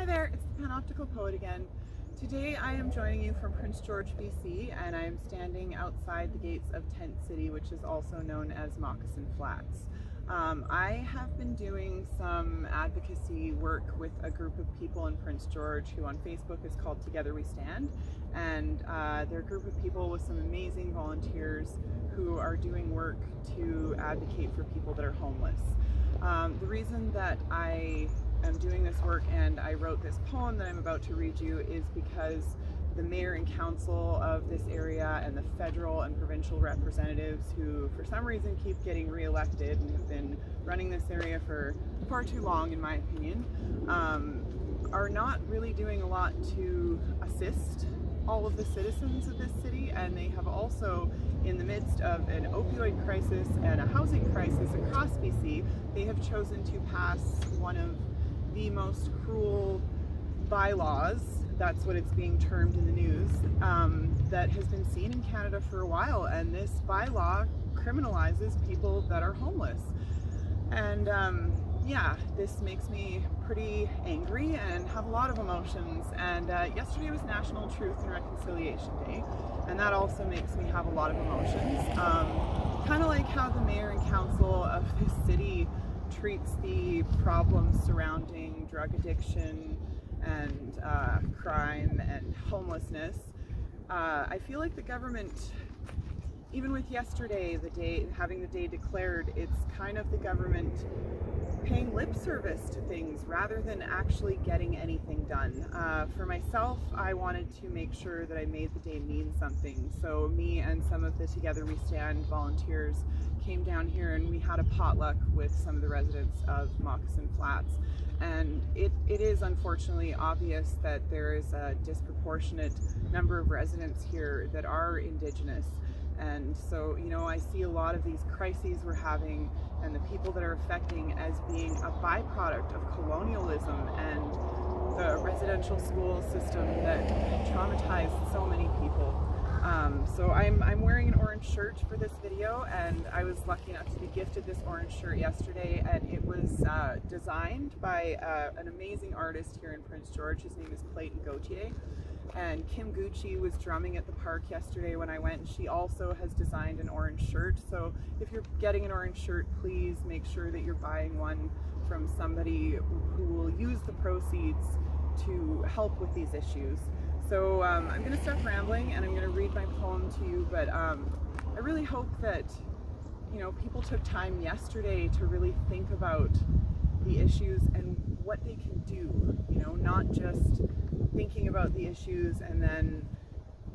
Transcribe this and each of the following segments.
Hi there, it's the Panoptical Poet again. Today I am joining you from Prince George, BC, and I am standing outside the gates of Tent City, which is also known as Moccasin Flats. Um, I have been doing some advocacy work with a group of people in Prince George who on Facebook is called Together We Stand, and uh, they're a group of people with some amazing volunteers who are doing work to advocate for people that are homeless. Um, the reason that I am doing this work and I wrote this poem that I'm about to read you is because the mayor and council of this area and the federal and provincial representatives who for some reason keep getting reelected and have been running this area for far too long in my opinion um, are not really doing a lot to assist all of the citizens of this city. And they have also in the midst of an opioid crisis and a housing crisis across BC they have chosen to pass one of the most cruel bylaws, that's what it's being termed in the news, um, that has been seen in Canada for a while. And this bylaw criminalizes people that are homeless. And um, yeah, this makes me pretty angry and have a lot of emotions. And uh, yesterday was National Truth and Reconciliation Day, and that also makes me have a lot of emotions. Um, kind of like how the mayor and council of this city treats the problems surrounding drug addiction and uh, crime and homelessness. Uh, I feel like the government, even with yesterday, the day having the day declared, it's kind of the government paying lip service to things rather than actually getting anything done. Uh, for myself, I wanted to make sure that I made the day mean something. So me and some of the Together We Stand volunteers came down here and we had a potluck with some of the residents of Moccasin Flats. And it, it is unfortunately obvious that there is a disproportionate number of residents here that are Indigenous and so, you know, I see a lot of these crises we're having and the people that are affecting as being a byproduct of colonialism and the residential school system that traumatized so many people. Um, so I'm, I'm wearing an orange shirt for this video and I was lucky enough to be gifted this orange shirt yesterday and it was uh, designed by uh, an amazing artist here in Prince George. His name is Clayton Gauthier and Kym Gouchie was drumming at the park yesterday when I went. and She also has designed an orange shirt. So if you're getting an orange shirt, please make sure that you're buying one from somebody who will use the proceeds to help with these issues. So um, I'm going to stop rambling and I'm going to read my poem to you, but um, I really hope that you know people took time yesterday to really think about the issues and what they can do, you know, not just thinking about the issues and then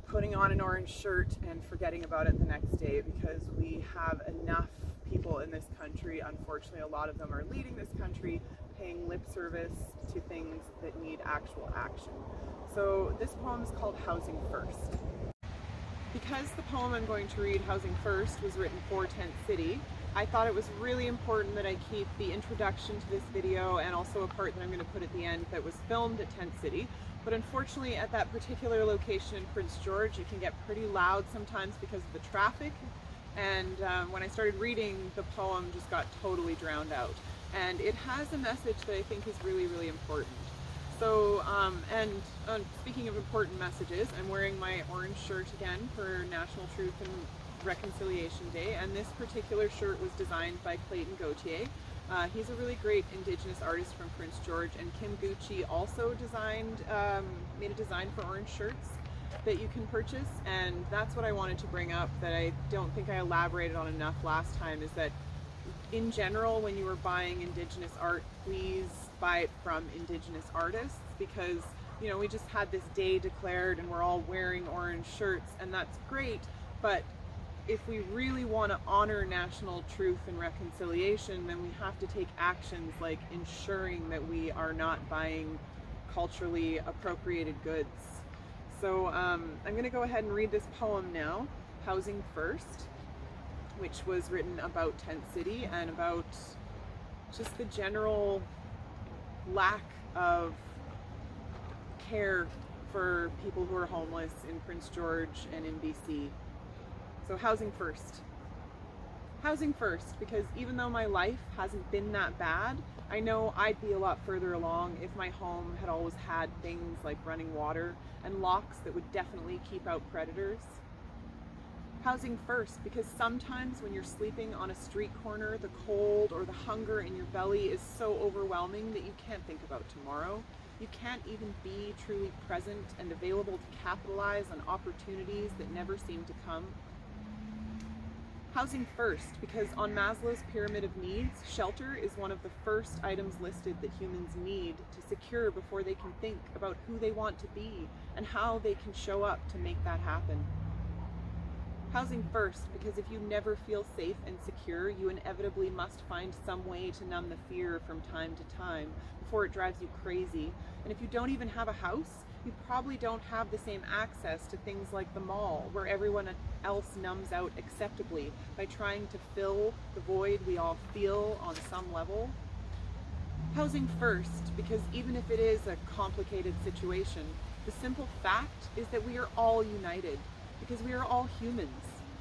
putting on an orange shirt and forgetting about it the next day because we have enough people in this country, unfortunately a lot of them are leading this country, paying lip service to things that need actual action. So this poem is called Housing First. Because the poem I'm going to read, Housing First, was written for Tent City, I thought it was really important that I keep the introduction to this video and also a part that I'm going to put at the end that was filmed at Tent City. But unfortunately at that particular location in Prince George, it can get pretty loud sometimes because of the traffic. And um, when I started reading, the poem just got totally drowned out. And it has a message that I think is really, really important. So, um, and uh, speaking of important messages, I'm wearing my orange shirt again for National Truth and Reconciliation Day, and this particular shirt was designed by Clayton Gauthier. Uh, he's a really great Indigenous artist from Prince George, and Kym Gouchie also designed, um, made a design for orange shirts that you can purchase, and that's what I wanted to bring up that I don't think I elaborated on enough last time, is that in general, when you are buying Indigenous art, please buy it from Indigenous artists, because you know, we just had this day declared and we're all wearing orange shirts and that's great, but if we really want to honor national truth and reconciliation, then we have to take actions like ensuring that we are not buying culturally appropriated goods. So um, I'm going to go ahead and read this poem now, Housing First, which was written about Tent City and about just the general lack of care for people who are homeless in Prince George and in BC. So housing first. Housing first, because even though my life hasn't been that bad, I know I'd be a lot further along if my home had always had things like running water and locks that would definitely keep out predators. Housing first, because sometimes when you're sleeping on a street corner, the cold or the hunger in your belly is so overwhelming that you can't think about tomorrow. You can't even be truly present and available to capitalize on opportunities that never seem to come. Housing first, because on Maslow's pyramid of needs, shelter is one of the first items listed that humans need to secure before they can think about who they want to be and how they can show up to make that happen. Housing first, because if you never feel safe and secure, you inevitably must find some way to numb the fear from time to time before it drives you crazy. And if you don't even have a house, you probably don't have the same access to things like the mall, where everyone else numbs out acceptably by trying to fill the void we all feel on some level. Housing first, because even if it is a complicated situation, the simple fact is that we are all united, because we are all humans,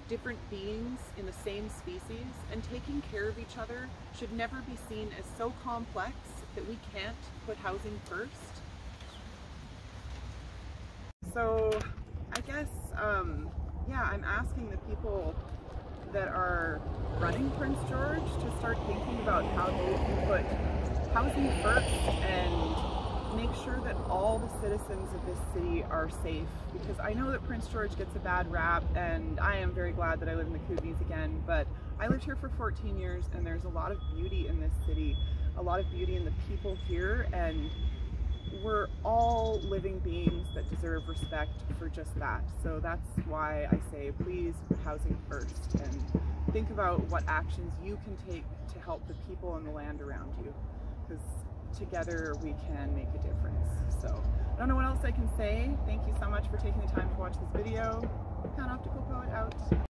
different beings in the same species, and taking care of each other should never be seen as so complex that we can't put housing first. So I guess, um, yeah, I'm asking the people that are running Prince George to start thinking about how they can put housing first and make sure that all the citizens of this city are safe. Because I know that Prince George gets a bad rap and I am very glad that I live in the Kootenays again but I lived here for 14 years and there's a lot of beauty in this city a lot of beauty in the people here and we're all living beings that deserve respect for just that. So that's why I say please put housing first and think about what actions you can take to help the people and the land around you because together we can make a difference. So I don't know what else I can say. Thank you so much for taking the time to watch this video. Panoptical Poet out.